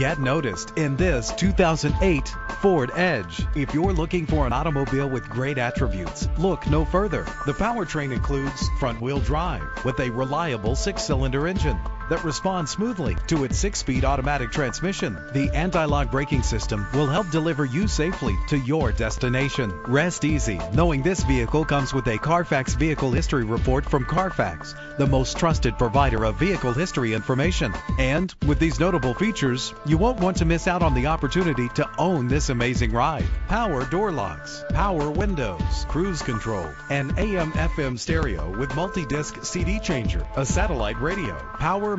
Get noticed in this 2008 Ford Edge. If you're looking for an automobile with great attributes, look no further. The powertrain includes front-wheel drive with a reliable six-cylinder engine that responds smoothly to its six-speed automatic transmission. The anti-lock braking system will help deliver you safely to your destination. Rest easy knowing this vehicle comes with a Carfax Vehicle History Report from Carfax, the most trusted provider of vehicle history information. And with these notable features, you won't want to miss out on the opportunity to own this amazing ride. Power door locks, power windows, cruise control, an AM FM stereo with multi-disc CD changer, a satellite radio, power